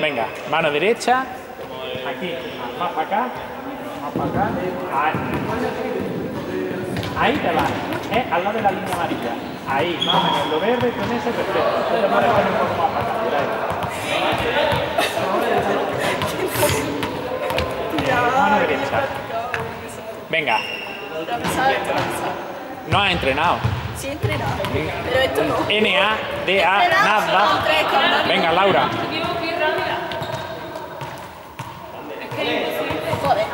Venga, mano derecha. Aquí, más para acá. Más para acá. Ahí. Ahí te vas, ¿eh? al lado de la línea amarilla. Ahí, más o menos. Lo verde con ese perfecto. Te pones un poco más para acá. mira ahí. Mano derecha. Venga, no has entrenado. Sí, he entrenado. Pero esto no. Nada. tres con- Venga, Laura. Joder.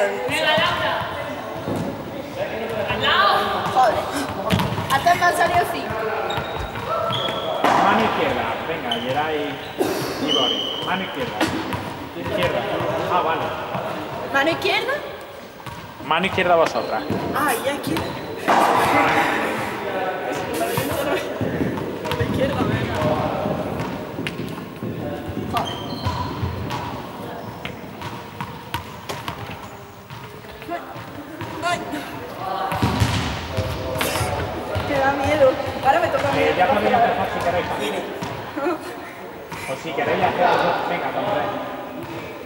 Te digo. Joder. Hasta me han salido cinco. Mano izquierda. Venga, Geray y Boris. Mano izquierda. Izquierda. Ah, vale. Mano izquierda. Mano izquierda vosotras. Ay, aquí. La Eh, ya podéis empezar si queréis. O si queréis hacer algo, venga, veis.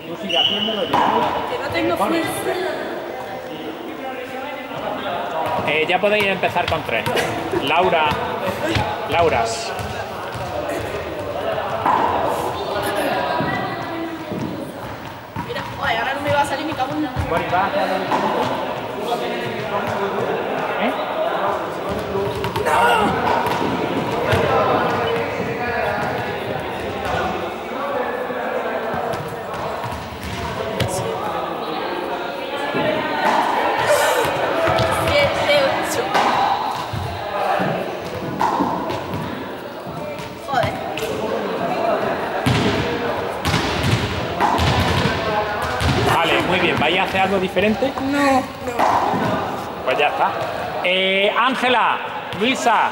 Tú sigue haciéndolo, Geray. Que no tengo fuerza. Eh, ya podéis empezar con tres. Laura. Lauras. Mira, ahora no me va a salir mi cabo. Boris, ¿vas a hacer algo distinto? ¿Eh? Siete, ocho. Joder. Vale, muy bien. ¿Vais a hacer algo diferente? No, no. Pues ya está. Eh, Ángela, Luisa,